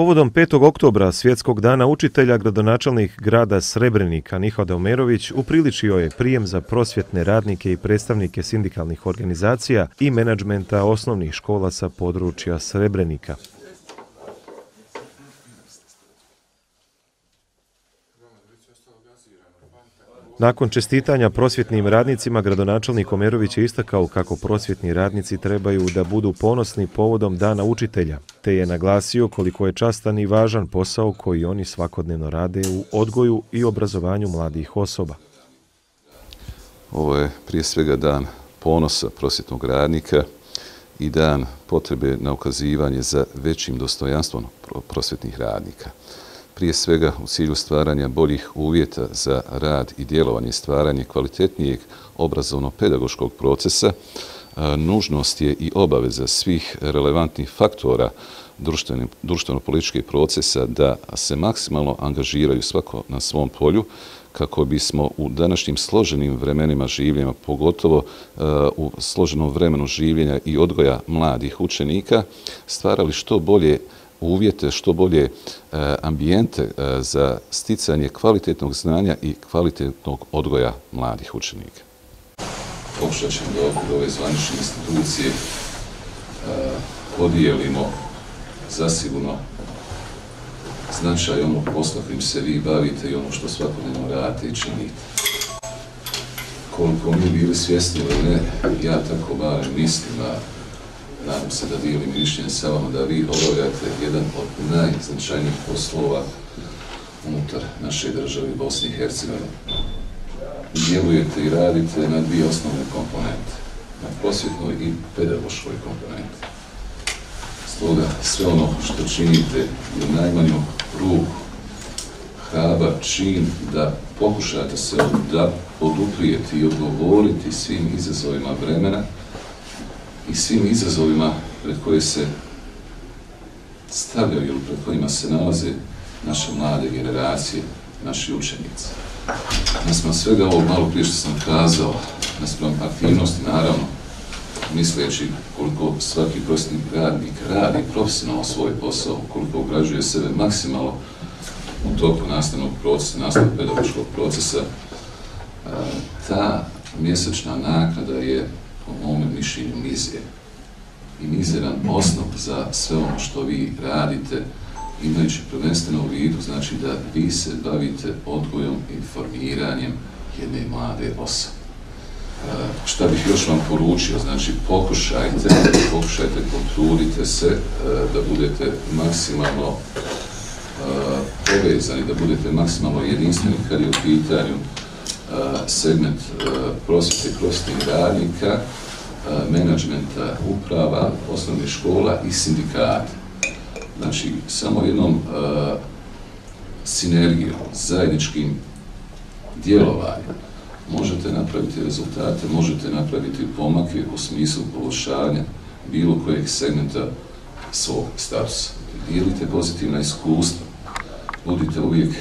Povodom 5. oktobra Svjetskog dana učitelja gradonačelnik grada Srebrenika Nihoda Omerović upriličio je prijem za prosvjetne radnike i predstavnike sindikalnih organizacija i menadžmenta osnovnih škola sa područja Srebrenika. Nakon čestitanja prosvjetnim radnicima, gradonačelnik Omerović je istakao kako prosvjetni radnici trebaju da budu ponosni povodom Dana učitelja, te je naglasio koliko je častan i važan posao koji oni svakodnevno rade u odgoju i obrazovanju mladih osoba. Ovo je prije svega dan ponosa prosvjetnog radnika i dan potrebe na ukazivanje za većim dostojanstvom prosvjetnih radnika prije svega u cilju stvaranja boljih uvjeta za rad i djelovanje, stvaranje kvalitetnijeg obrazovno-pedagoškog procesa, nužnost je i obaveza svih relevantnih faktora društveno-političkih procesa da se maksimalno angažiraju svako na svom polju kako bismo u današnjim složenim vremenima življenja, pogotovo u složenom vremenu življenja i odgoja mladih učenika, stvarali što bolje uvjete, što bolje e, ambijente e, za sticanje kvalitetnog znanja i kvalitetnog odgoja mladih učenika. Pokušat ćemo da okvir ove zvanične institucije e, podijelimo zasigurno značaj onog posla kojim se vi bavite i ono što svakodnevno radite i činite. Koliko mi bili svjesni ili ne, ja tako barem mislim, a nadam se da dijelim mišljenje sa vama da vi obavljate jedan od najznačajnijih poslova unutar naše države Bosne i Hercegovine. Djelujete i radite na dvije osnovne komponente, na prosvjetnoj i pedagoškoj komponenti. Stoga sve ono što činite je najmanju ruku hrabar čin da pokušate se da poduprijeti i odgovoriti svim izazovima vremena i svim izazovima pred koje se stavljaju ili pred kojima se nalaze naše mlade generacije, naši učenici. Naspram svega ovog malo prije što sam kazao, naspram aktivnosti, naravno, misleći koliko svaki prosjetni radnik radi profesionalno svoj posao, koliko ugrađuje sebe maksimalno u toku nastavnog procesa, nastavnog pedagoškog procesa, ta mjesečna naknada je po mome mišljenju mizije i mizeran osnov za sve ono što vi radite, imajući prvenstveno u vidu, znači da vi se bavite odgojom i formiranjem jedne mlade osobe. Šta bih još vam poručio, znači pokušajte, pokušajte, potrudite se da budete maksimalno povezani, da budete maksimalno jedinstveni kad je u pitanju segment prosvjete prosvjetnih radnika, menadžmenta, uprava, osnovnih škola i sindikata. Znači, samo jednom sinergijom, zajedničkim djelovanjem možete napraviti rezultate, možete napraviti pomake u smislu poboljšanja bilo kojeg segmenta svog statusa. Dijelite pozitivna iskustva, budite uvijek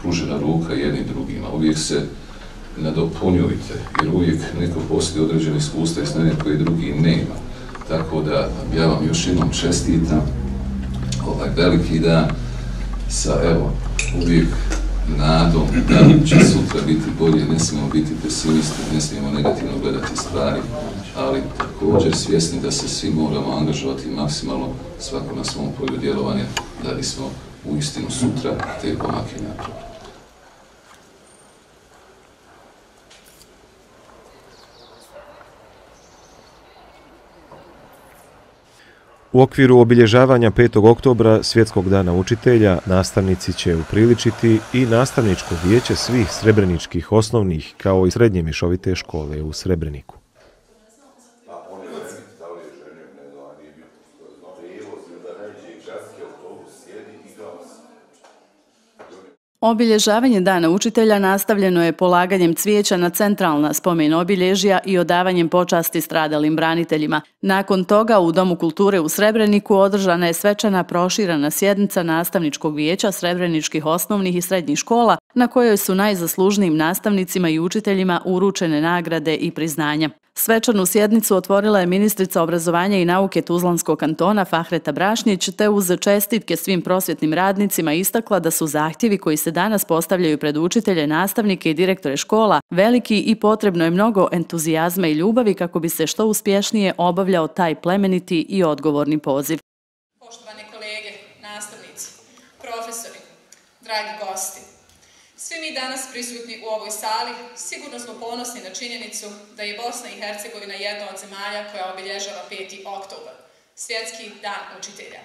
pružena ruka jednim drugima, uvijek se nadopunjujte, jer uvijek neko posjeduje određene iskustva i znanje koje drugi nema. Tako da ja vam još jednom čestitam ovaj veliki dan sa, evo, uvijek nadom da će sutra biti bolje, ne smijemo biti pesimisti, ne smijemo negativno gledati stvari, ali također svjesni da se svi moramo angažovati maksimalno svako na svom polju djelovanja da bismo u istinu sutra te pomake napravili. U okviru obilježavanja 5. oktobra Svjetskog dana učitelja nastavnici će upriličiti i nastavničko vijeće svih srebreničkih osnovnih kao i srednje mišovite škole u Srebreniku. Obilježavanje Dana učitelja nastavljeno je polaganjem cvijeća na centralna spomen obilježja i odavanjem počasti stradalim braniteljima. Nakon toga u Domu kulture u Srebreniku održana je svečana proširana sjednica nastavničkog vijeća srebreničkih osnovnih i srednjih škola na kojoj su najzaslužnijim nastavnicima i učiteljima uručene nagrade i priznanja. Svečanu sjednicu otvorila je ministrica obrazovanja i nauke Tuzlanskog kantona Fahreta Brašnjić te uz čestitke svim prosvjetnim radnicima istakla da su zahtjevi koji se danas postavljaju pred učitelje, nastavnike i direktore škola veliki i potrebno je mnogo entuzijazma i ljubavi kako bi se što uspješnije obavljao taj plemeniti i odgovorni poziv. Poštovane kolege, nastavnici, profesori, dragi gosti, svi mi danas prisutni u ovoj sali sigurno smo ponosni na činjenicu da je Bosna i Hercegovina jedna od zemalja koja obilježava 5. oktober, svjetski dan učitelja.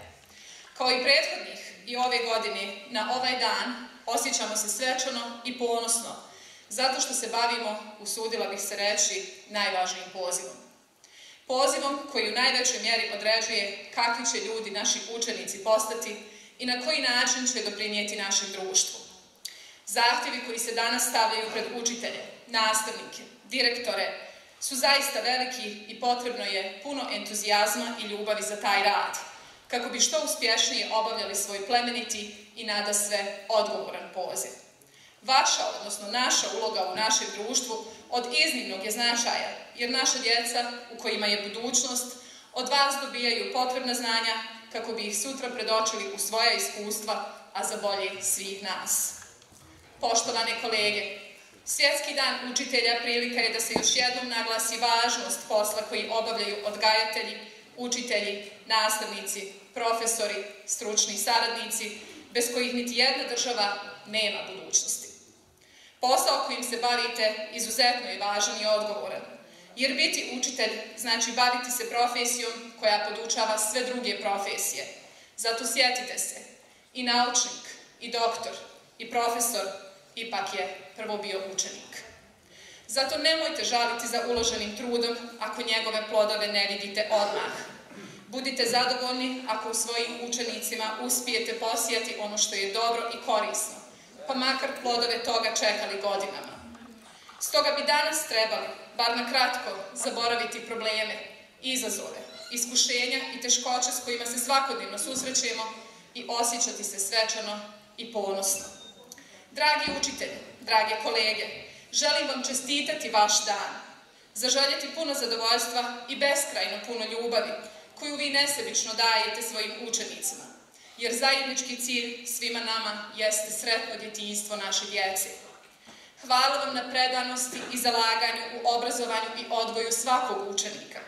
Kao i prethodnih i ove godine na ovaj dan osjećamo se svečano i ponosno zato što se bavimo, usudila bih se reći, najvažnijim pozivom. Pozivom koji u najvećoj mjeri određuje kakvi će ljudi naši učenici postati i na koji način će doprinijeti našem društvu. Zahtjevi koji se danas stavljaju pred učitelje, nastavnike, direktore su zaista veliki i potrebno je puno entuzijazma i ljubavi za taj rad, kako bi što uspješnije obavljali svoj plemeniti i nada sve odgovoran poziv. Vaša, odnosno naša uloga u našem društvu od iznimnog je značaja, jer naša djeca u kojima je budućnost od vas dobijaju potrebna znanja kako bi ih sutra predočili u svoja iskustva, a za bolje svih nas. Poštovane kolege, Svjetski dan učitelja prilika je da se još jednom naglasi važnost posla koji obavljaju odgajatelji, učitelji, nastavnici, profesori, stručni saradnici, bez kojih niti jedna država nema budućnosti. Posao kojim se bavite izuzetno je važan i odgovoran, jer biti učitelj znači baviti se profesijom koja podučava sve druge profesije. Zato sjetite se, i naučnik, i doktor, i profesor ipak je prvo bio učenik. Zato nemojte žaliti za uloženim trudom ako njegove plodove ne vidite odmah. Budite zadovoljni ako u svojim učenicima uspijete posijati ono što je dobro i korisno, pa makar plodove toga čekali godinama. Stoga bi danas trebali, bar na kratko, zaboraviti probleme, izazove, iskušenja i teškoće s kojima se svakodnevno susrećemo i osjećati se svečano i ponosno. Dragi učitelji, drage kolege, želim vam čestitati vaš dan, zaželjeti puno zadovoljstva i beskrajno puno ljubavi koju vi nesebično dajete svojim učenicima, jer zajednički cilj svima nama jeste sretno djetinjstvo naše djece. Hvala vam na predanosti i zalaganju u obrazovanju i odgoju svakog učenika.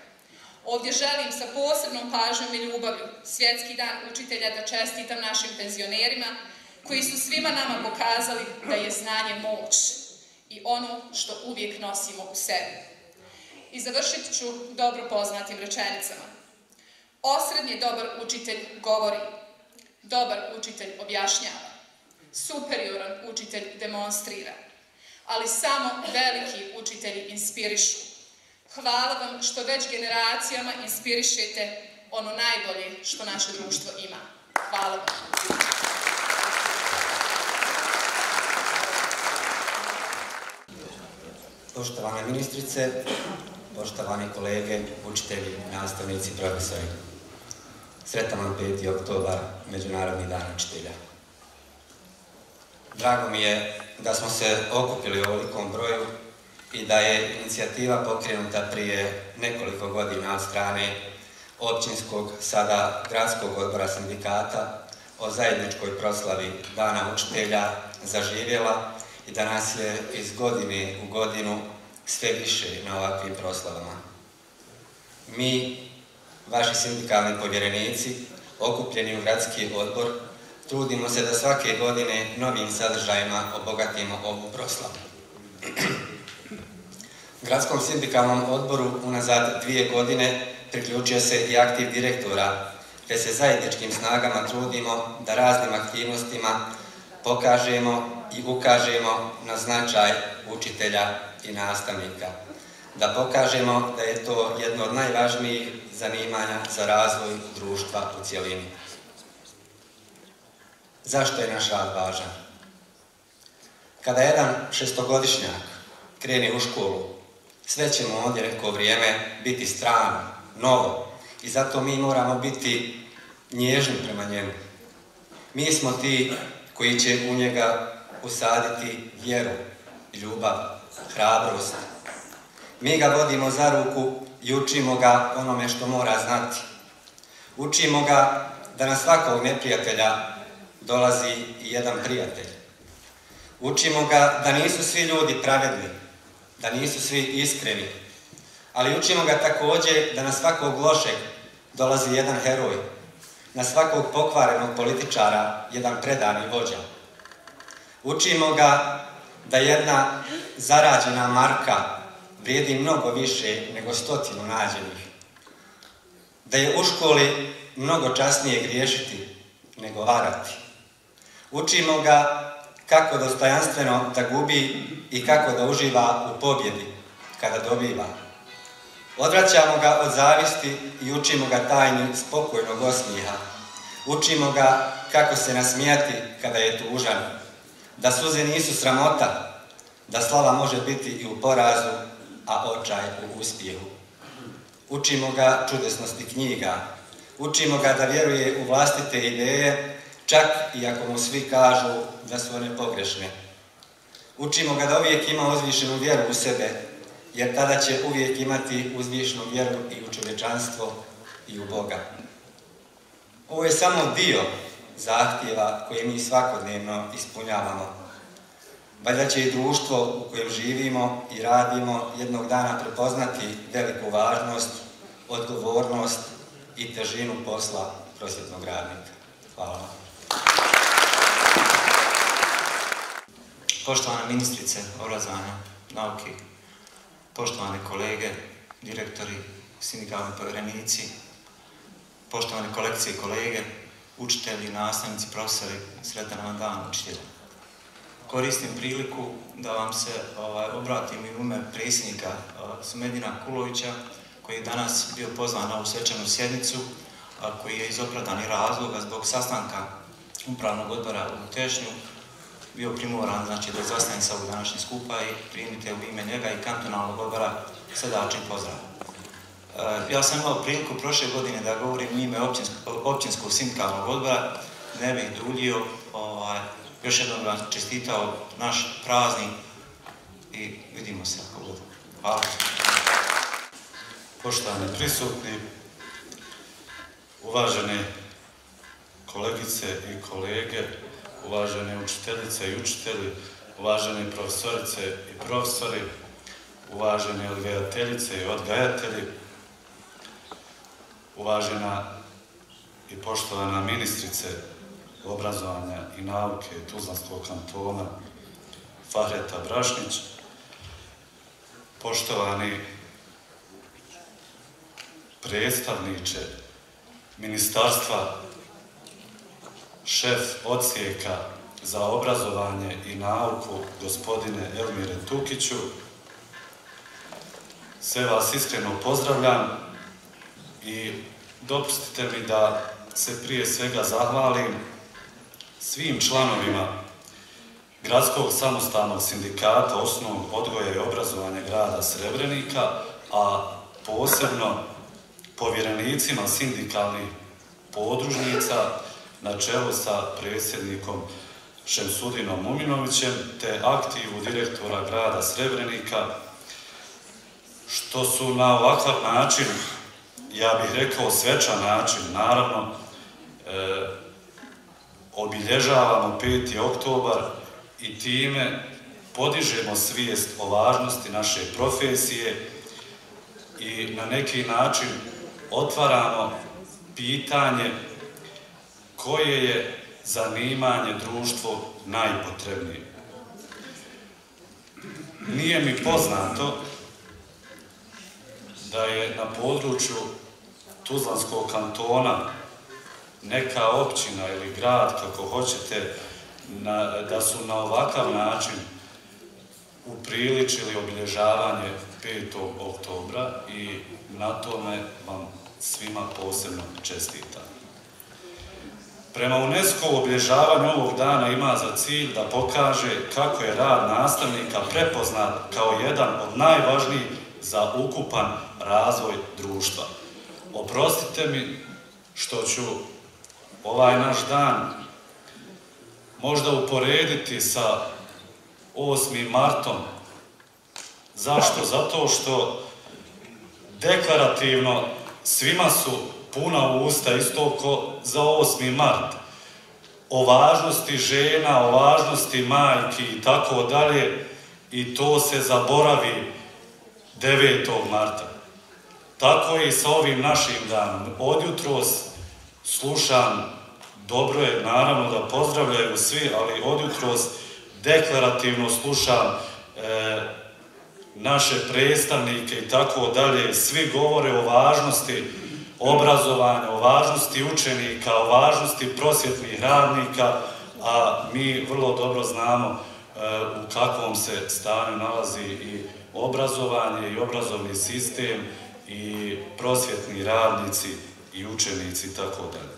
Ovdje želim sa posebnom pažnjom i ljubavlju Svjetski dan učitelja da čestitam našim penzionerima koji su svima nama pokazali da je znanje moć i ono što uvijek nosimo u sebi. I završit ću dobro poznatim rečenicama. Osrednji dobar učitelj govori, dobar učitelj objašnjava, superioran učitelj demonstrira, ali samo veliki učitelji inspirišu. Hvala vam što već generacijama inspirišete ono najbolje što naše društvo ima. Hvala vam. Poštovane ministrice, poštovani kolege, učitelji, nastavnici, profesori. Sretan vam 5. oktobar, Međunarodni dan učitelja. Drago mi je da smo se okupili u ovolikom broju i da je inicijativa pokrenuta prije nekoliko godina od strane općinskog, sada gradskog odbora sindikata o zajedničkoj proslavi Dana učitelja zaživjela i da nas je iz godine u godinu sve više na ovakvim proslavama. Mi, vaši sindikalni povjerenici, okupljeni u gradski odbor, trudimo se da svake godine novim sadržajima obogatimo ovu proslavu. Gradskom sindikalnom odboru unazad dvije godine priključio se i aktiv direktora, te se zajedničkim snagama trudimo da raznim aktivnostima pokažemo i ukažemo na značaj učitelja i nastavnika. Da pokažemo da je to jedno od najvažnijih zanimanja za razvoj društva u cijelini. Zašto je naš rad važan? Kada jedan šestogodišnjak krene u školu, sve će mu ovdje neko vrijeme biti strano, novo i zato mi moramo biti nježni prema njemu. Mi smo ti koji će u njega usaditi vjeru, ljubav, hrabrost. Mi ga vodimo za ruku i učimo ga onome što mora znati. Učimo ga da na svakog neprijatelja dolazi i jedan prijatelj. Učimo ga da nisu svi ljudi pravedni, da nisu svi iskreni, ali učimo ga također da na svakog lošeg dolazi jedan heroj, na svakog pokvarenog političara jedan predani vođa. Učimo ga da jedna zarađena marka vrijedi mnogo više nego stotinu nađenih. Da je u školi mnogo časnije griješiti nego varati. Učimo ga kako dostojanstveno da gubi i kako da uživa u pobjedi kada dobiva. Odvraćamo ga od zavisti i učimo ga tajni spokojnog osmijeha. Učimo ga kako se nasmijati kada je tužan, da suze nisu sramota, da slava može biti i u porazu, a očaj u uspjehu. Učimo ga čudesnosti knjiga, učimo ga da vjeruje u vlastite ideje, čak i ako mu svi kažu da su one pogrešne. Učimo ga da uvijek ima uzvišenu vjeru u sebe, jer tada će uvijek imati uzvišenu vjeru i u čovječanstvo i u Boga. Ovo je samo dio zahtjeva koje mi svakodnevno ispunjavamo. Valjda će i društvo u kojem živimo i radimo jednog dana prepoznati veliku važnost, odgovornost i težinu posla prosvjetnog radnika. Hvala. Poštovana ministrice obrazovanja, nauke, poštovane kolege, direktori, sindikalni povjerenici, poštovane kolekcije i kolege, učitelji, nastavnici, profesori, sretan vam dan učitelja. Koristim priliku da vam se ovaj, obratim i ume predsjednika Sumedina Kulovića, koji je danas bio pozvan na ovu sjednicu, koji je iz opravdanih razloga zbog sastanka upravnog odbora u Tešnju bio primoran znači, da zastane sa ovog današnji skupa i primite u ime njega i kantonalnog odbora srdačni pozdrav. E, ja sam imao priliku prošle godine da govorim u ime općinskog sindikalnog odbora, ne bih duljio, ovaj, još jednom vam čestitao naš praznik i vidimo se ako bude. Hvala. Poštovani prisutni, uvažene kolegice i kolege, uvažene učiteljice i učitelji, uvažene profesorice i profesori, uvažene odgajateljice i odgajatelji, uvažena i poštovana ministrice obrazovanja i nauke Tuzlanskog kantona Fahreta Brašnić, poštovani predstavniče Ministarstva šef odsjeka za obrazovanje i nauku gospodine Elmire Tukiću. Sve vas iskreno pozdravljam i dopustite mi da se prije svega zahvalim svim članovima Gradskog samostalnog sindikata osnovnog odgoja i obrazovanja grada Srebrenika, a posebno povjerenicima sindikalnih podružnica na čelu sa predsjednikom Šemsudinom Muminovićem te aktivu direktora grada Srebrenika, što su na ovakav način, ja bih rekao svečan način, naravno, e, obilježavamo 5. oktobar i time podižemo svijest o važnosti naše profesije i na neki način otvaramo pitanje koje je zanimanje društvo najpotrebnije. Nije mi poznato da je na području Tuzlanskog kantona neka općina ili grad, kako hoćete, da su na ovakav način upriličili obilježavanje 5. oktobra i na tome vam svima posebno čestitam. Prema UNESCO obilježavanje ovog dana ima za cilj da pokaže kako je rad nastavnika prepoznat kao jedan od najvažnijih za ukupan razvoj društva. Oprostite mi što ću ovaj naš dan možda uporediti sa 8. martom Zašto? Zato što deklarativno svima su puna usta isto ko za 8. mart o važnosti žena, o važnosti majki i tako dalje i to se zaboravi 9. marta. Tako je i sa ovim našim danom. Odjutros slušam, dobro je naravno da pozdravljaju svi, ali odjutros deklarativno slušam e, naše predstavnike i tako dalje. Svi govore o važnosti obrazovanja, o važnosti učenika, o važnosti prosvjetnih radnika, a mi vrlo dobro znamo e, u kakvom se stanju nalazi i obrazovanje i obrazovni sistem i prosvjetni radnici i učenici i tako dalje.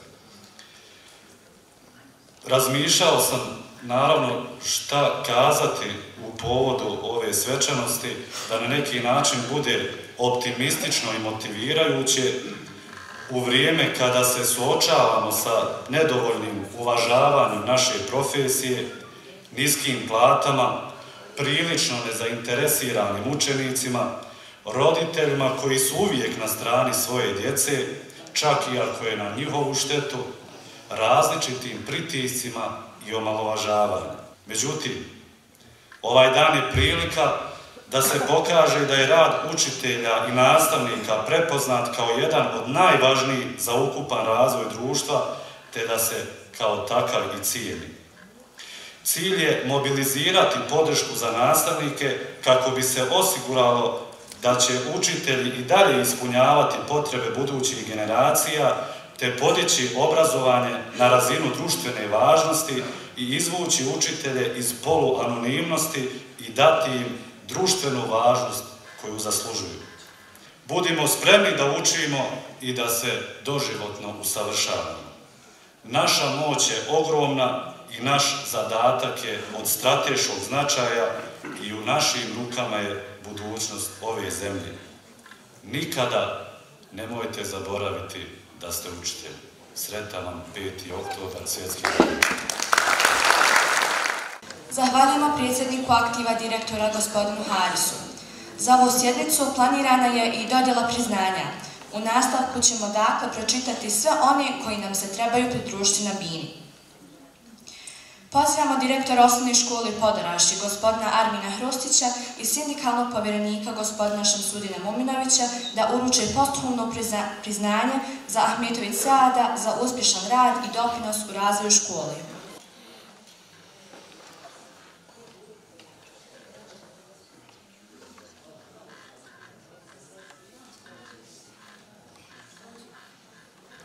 Razmišljao sam naravno šta kazati u povodu ove svečanosti, da na neki način bude optimistično i motivirajuće u vrijeme kada se suočavamo sa nedovoljnim uvažavanjem naše profesije, niskim platama, prilično nezainteresiranim učenicima, roditeljima koji su uvijek na strani svoje djece, čak i ako je na njihovu štetu, različitim pritiscima i omalovažavanjem. Međutim, ovaj dan je prilika da se pokaže da je rad učitelja i nastavnika prepoznat kao jedan od najvažnijih za ukupan razvoj društva, te da se kao takav i cijeli. Cilj je mobilizirati podršku za nastavnike kako bi se osiguralo da će učitelji i dalje ispunjavati potrebe budućih generacija te podići obrazovanje na razinu društvene važnosti i izvući učitelje iz poluanonimnosti i dati im društvenu važnost koju zaslužuju. Budimo spremni da učimo i da se doživotno usavršavamo. Naša moć je ogromna i naš zadatak je od strateškog značaja i u našim rukama je budućnost ove zemlje. Nikada nemojte zaboraviti da ste učitelji. Sretan vam 5. oktobar svjetski Zahvaljujemo predsjedniku aktiva direktora gospodinu Harisu. Za ovu sjednicu planirana je i dodjela priznanja. U nastavku ćemo dakle pročitati sve one koji nam se trebaju pridružiti na bini. Pozivamo direktora osnovne škole Podarašći, gospodina Armina Hrostića i sindikalnog povjerenika gospodina Šamsudina Muminovića da uruče posthumno priznanje za Ahmetović Sada za uspješan rad i doprinos u razvoju škole.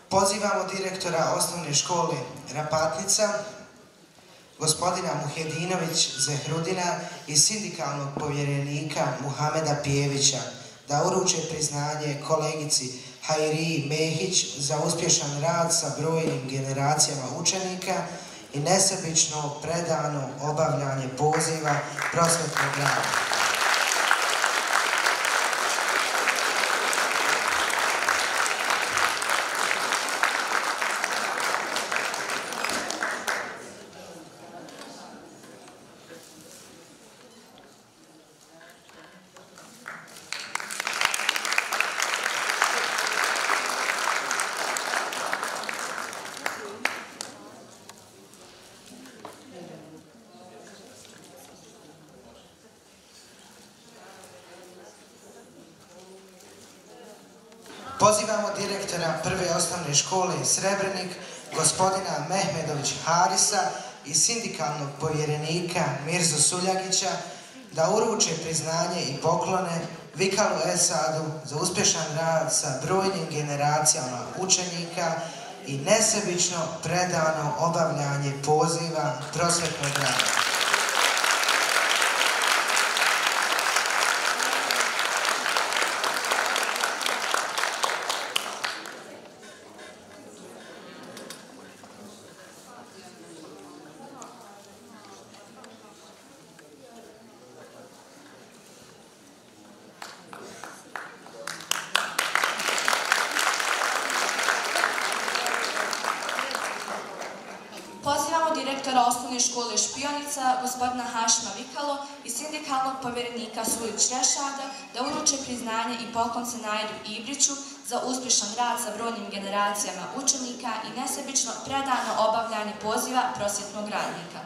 Pozivamo direktora osnovne škole Rapatnica, gospodina Muhedinović Zehrudina i sindikalnog povjerenika Muhameda Pijevića da uruče priznanje kolegici Hajri Mehić za uspješan rad sa brojnim generacijama učenika i nesebično predano obavljanje poziva prosvetnog rada. Pozivamo direktora prve osnovne škole Srebrenik, gospodina Mehmedović Harisa i sindikalnog povjerenika Mirzo Suljagića da uruče priznanje i poklone Vikalu Esadu za uspješan rad sa brojnim generacijama učenika i nesebično predano obavljanje poziva prosvetnog rada. Direktora osnovne škole Špionica, gospodina Hašma Vikalo i sindikalnog povjerenika Sulić Rešada da uruče priznanje i poklon Najdu Ibriću za uspješan rad sa brojnim generacijama učenika i nesebično predano obavljanje poziva prosvjetnog radnika.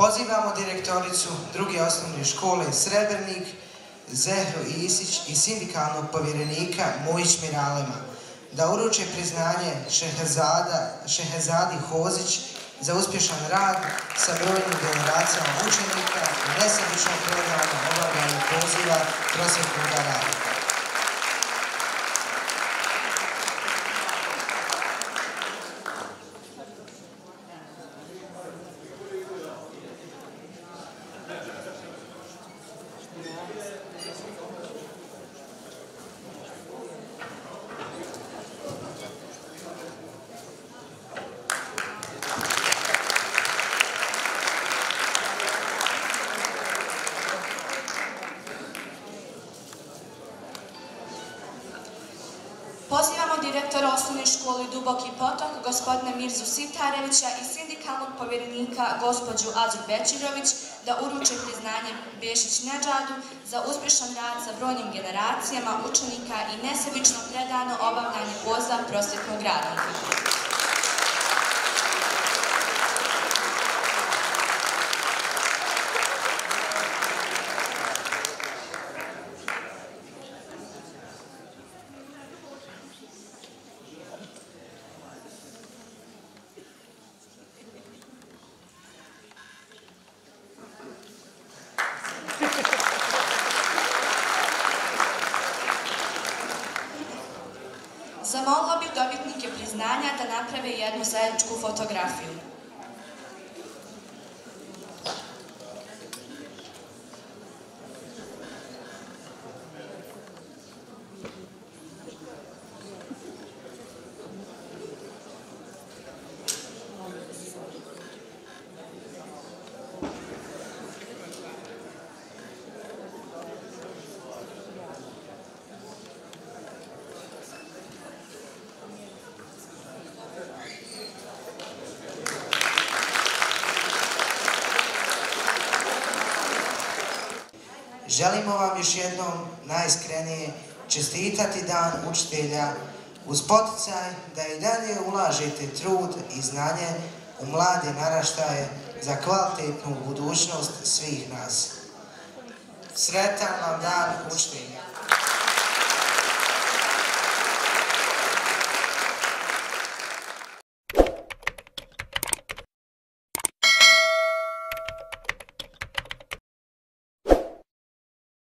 Pozivamo direktoricu druge osnovne škole Srebrnik, Zehru Isić i sindikalnog povjerenika Mojić Miralema da uruče priznanje Šehezadi Hozić za uspješan rad sa brojnim generacijama učenika i nesebično predano obavljanje poziva prosvjetnog rada. Pozivamo direktora škole Duboki potok, gospodina Mirzu Sitarevića i sindikalnog povjerenika gospođu Azu Bečirović da uruče priznanje Bešić Neđadu za uspješan rad sa brojnim generacijama učenika i nesebično predano obavljanje poza prosvjetnog radnika. Zamolila bih dobitnike priznanja da naprave jednu zajedničku fotografiju. Želimo vam još jednom najiskrenije čestitati dan učitelja uz poticaj da i dalje ulažete trud i znanje u mlade naraštaje za kvalitetnu budućnost svih nas. Sretan vam dan učitelja!